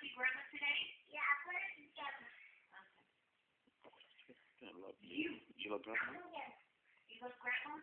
see Grandma today? Yeah, I put it in seven. Okay. I love you. Do you love Grandma? Yes. You love Grandma?